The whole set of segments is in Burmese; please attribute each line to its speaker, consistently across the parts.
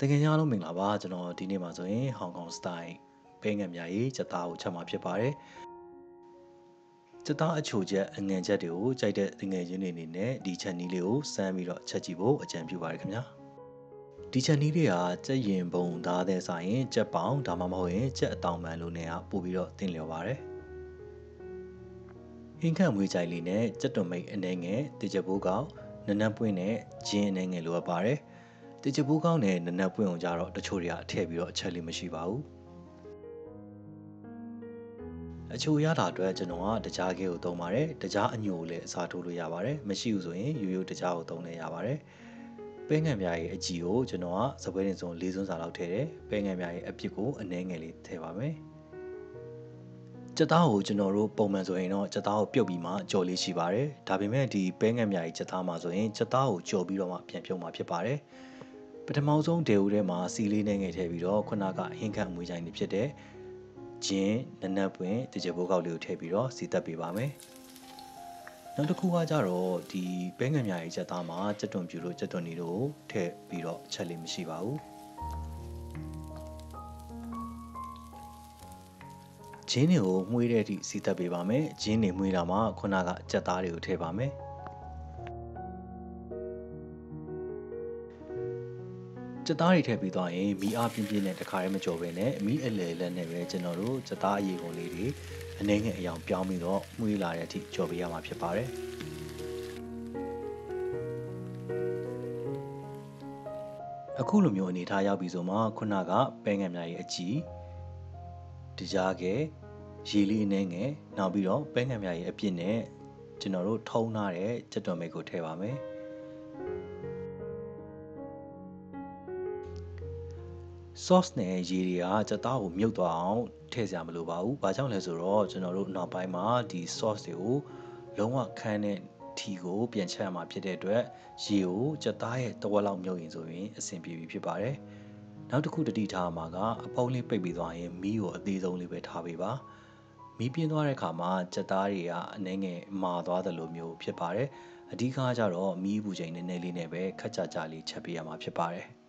Speaker 1: တကယ်ကြီးအားလုံးမင်္ဂလာပါကျွန်တော်ဒီနေ့မှာဆိုရင်ဟောင်ကောင်စတိုင်ပဲငံမြာရေးစက်သားကိုချက်မှာဖြစ်ပါတယ်စက်သားအချိုချက်အငန်ချက်တွေကိုကြိုက်တဲ့ငွေချင်းတွေအနေနဲ့ဒီချက်နီးလေးကိုစမ်းပြီးတော့ချက်ကြည့်ဖို့အကြံပြုပါတယ်ခင်ဗျာဒီချက်နီးလေးကကြက်ရင်ပုံသားတဲ့ဆိုင်ရင်ကြက်ပေါင်ဒါမှမဟုတ်ရင်ကြက်အတောင်ပန်လိုနေအောင်ပို့ပြီးတော့တင်လျော်ပါတယ်ဟင်းခန့်မွေးကြိုက်လေးနဲ့ကြက်တွန်မိတ်အနေငယ်တကြပိုးကောင်နနက်ပွင့်နဲ့ဂျင်းအနေငယ်လိုအပ်ပါတယ်။ တချပူးကောင်းနဲ့နနက်ပွင့်အောင်ကြတော့တချို့တွေကထည့်ပြီးတော့အချက်လေးမရှိပါဘူးအချိုရတာအတွက်ကျွန်တော်ကတကြားခဲကိုသုံးပါတယ်တကြားအညိုကိုလည်းအစားထိုးလို့ရပါတယ်မရှိဘူးဆိုရင်ရိုးရိုးတကြားကိုသုံးလည်းရပါတယ်ပဲငံပြားရဲ့အကြည့်ကိုကျွန်တော်ကစပွဲတင်စုံ၄စွန်းစာလောက်ထည့်တယ်ပဲငံပြားရဲ့အပြစ်ကိုအနှဲငယ်လေးထည့်ပါမယ်ကြက်သားကိုကျွန်တော်တို့ပုံမှန်ဆိုရင်တော့ကြက်သားကိုပြုတ်ပြီးမှကြော်လေးရှိပါတယ်ဒါပေမဲ့ဒီပဲငံမြားကြီးကြက်သားမှာဆိုရင်ကြက်သားကိုကြော်ပြီးတော့မှပြန်ပြုတ်မှာဖြစ်ပါတယ် ပထမဆုံးဒေဦးထဲမှာစီလေးနဲ့ငယ်ထည့်ပြီးတော့ခုနကဟင်းခန့်မွေးချိုင်းတွေဖြစ်တဲ့ဂျင်းနနက်ပွင့်တကြဘိုးကောက်လေးကိုထည့်ပြီးတော့စီတက်ပေးပါမယ်နောက်တစ်ခုကကြတော့ဒီပဲငံမြားရဲ့ချက်သားမှာကြက်တွန်ပြူလို့ကြက်တွန်နေတို့ထည့်ပြီးတော့ချက်လေးမရှိပါဘူးဂျင်းတွေကိုမှုေးတဲ့အထိစီတက်ပေးပါမယ်ဂျင်းတွေမှုေးတာမှာခုနကကြက်သားတွေကိုထည့်ပါမယ် စက်သားတွေထည့်ပြီးသွားရင်မီအားပြင်းပြင်းနဲ့တခါတည်းမကြော်ဘဲနဲ့မီးအလဲလက်နဲ့ပဲကျွန်တော်တို့စက်သားအရေကုန်လေးတွေအနေငယ်အယောင်ပြောင်းပြီးတော့မှုေးလာတဲ့အထိကြော်ပေးရမှာဖြစ်ပါတယ်အခုလိုမျိုးအနေထားရောက်ပြီဆိုမှခုနကပဲငံများရဲ့အကြည့်တကြားကရေလေးအနေငယ်နောက်ပြီးတော့ပဲငံများရဲ့အပြစ်နဲ့ကျွန်တော်တို့ထုံးထားတဲ့ကြက်တော်မိတ်ကိုထည့်ပါမယ်။ sauce နဲ့ရေတွေကစက်သားကိုမြုပ်သွားအောင်ထည့်စရာမလိုပါဘူး။ဘာကြောင့်လဲဆိုတော့ကျွန်တော်တို့နောက်ပိုင်းမှာဒီ sauce တွေကိုလုံးဝခန်းတဲ့ထီကိုပြန်ချက်ရမှာဖြစ်တဲ့အတွက်ရေကိုစက်သားရဲ့တဝက်လောက်မြုပ်ရင်ဆိုရင်အဆင်ပြေပြီဖြစ်ပါတယ်။နောက်တစ်ခုတတိထားမှာကအဖုံးလေးပိတ်ပြီးသွားရင်မီးကိုအသေးဆုံးလေးပဲထားပေးပါ။မီးပြင်းသွားတဲ့အခါမှာစက်သားတွေကအနေငယ်မာသွားသလိုမျိုးဖြစ်ပါတယ်။အဓိကကျတော့မီးပူချိန်နည်းနည်းလေးနဲ့ပဲခက်ကြကြလေးချက်ပေးရမှာဖြစ်ပါတယ်။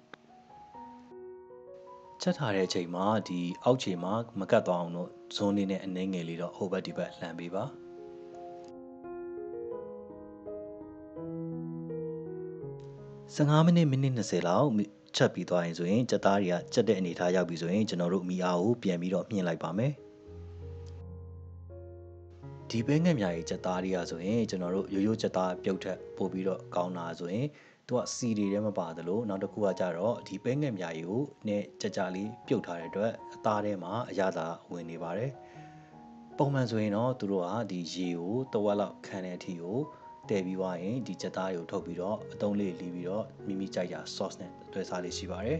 Speaker 1: ချက်ထားတဲ့အချိန်မှာဒီအောက်ခြေမှာမကတ်သွားအောင်လို့ဇွန်းလေးနဲ့အနှဲငယ်လေးတော့ဟိုဘက်ဒီဘက်လှန်ပေးပါ15မိနစ်မိနစ်20လောက်ချက်ပြီးသွားရင်ဆိုရင်ကြက်သားတွေကချက်တဲ့အနေထားရောက်ပြီဆိုရင်ကျွန်တော်တို့မီအားကိုပြန်ပြီးတော့မြှင့်လိုက်ပါမယ်ဒီပဲငက်မြားကြီးကြက်သားတွေကဆိုရင်ကျွန်တော်တို့ရိုးရိုးကြက်သားပြုတ်ထက်ပို့ပြီးတော့ကောင်းတာဆိုရင် သူကစီတွေထဲမပါသလိုနောက်တစ်ခုကကြတော့ဒီပဲငက်မြာကြီးကိုနဲ့ကြကြလေးပြုတ်ထားတဲ့အတွက်အသားထဲမှာအရသာဝင်နေပါတယ်ပုံမှန်ဆိုရင်တော့သူတို့ကဒီရေကိုတဝက်လောက်ခံတဲ့အထိကိုတည်ပြီးွားရင်ဒီကြက်သားတွေကိုထုတ်ပြီးတော့အတုံးလေးလီးပြီးတော့မိမိကြိုက်ရာ sauce နဲ့တွဲစားလေးရှိပါတယ်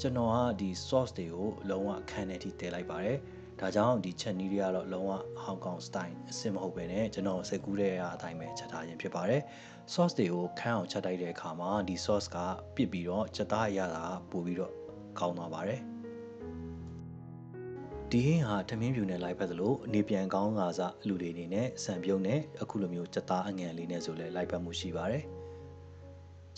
Speaker 1: ကျွန်တော်ကဒီ sauce တွေကိုလုံးဝခံတဲ့အထိတည်လိုက်ပါတယ် ဒါကြောင့်ဒီချက်နီးတွေကတော့လုံးဝဟောင်ကောင်စတိုင်အစ်စ်မဟုတ်ပဲねကျွန်တော်စိတ်ကူးတဲ့အတိုင်းပဲချက်ထားခြင်းဖြစ်ပါတယ် sauce တွေကိုခန်းအောင်ချက်တိုက်တဲ့အခါမှာဒီ sauce ကပြစ်ပြီးတော့ချက်သားအရသာပို့ပြီးတော့ကောင်းသွားပါတယ်ဒီဟင်းဟာထမင်းပြူနဲ့လိုက်ဖက်သလိုအနေပြန်ကောင်းကာစားအလူတွေအနေနဲ့ဆံပြုံးနဲ့အခုလိုမျိုးချက်သားအငန်လေးနဲ့ဆိုလဲလိုက်ဖက်မှုရှိပါတယ်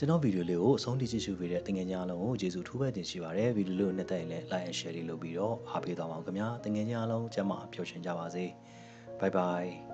Speaker 1: ကျွန်တော်ဗီဒီယိုလေးကိုအဆုံးထိကြည့်ရှုပေးတဲ့တငယ်ချင်းအားလုံးကိုကျေးဇူးထူးပဲတင်ရှိပါတယ်ဗီဒီယိုလေးကိုနှစ်သက်ရင်လည်း like and share လေးလုပ်ပြီးတော့အားပေးသွားပါဦးခင်ဗျာတငယ်ချင်းအားလုံးကျမ်းမာပျော်ရွှင်ကြပါစေဘိုင်ဘိုင်